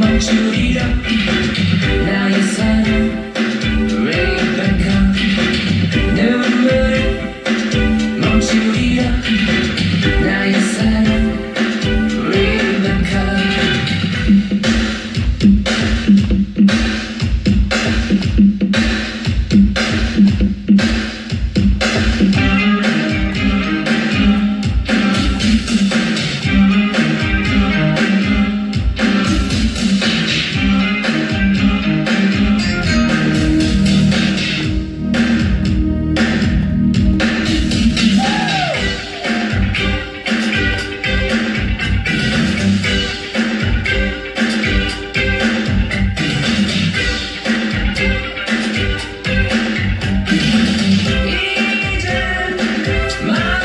Manchuria My